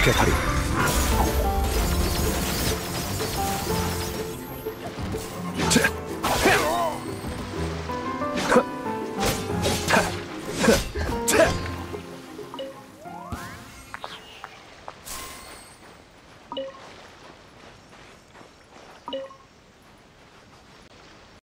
つけたりッ